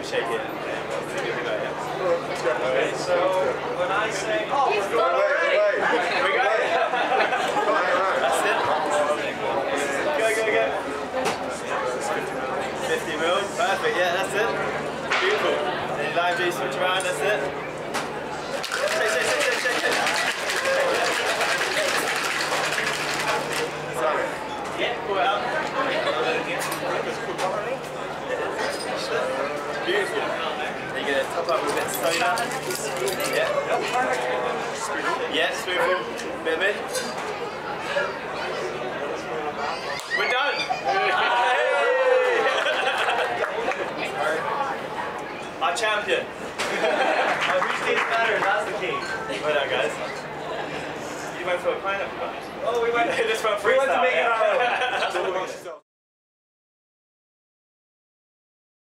do shake it. Give it a go, yeah? Okay, so when I say, oh, we're Wait, going already. We got it. That's it. Go, go, go. 50 mil. Perfect, yeah, that's it. Beautiful. Then you lime juice, switch around, that's it. Shake, shake, shake, shake, shake, shake. Sorry. Yeah, pull it out. Beautiful. Then you're gonna top up with a bit of soda. Yeah. Yeah, spoonful. Bit of mint. We're done. Our champion. whose team's better? That's the key. Well done, guys. You went for a pineapple. Oh, we went. this one freestyle. We went to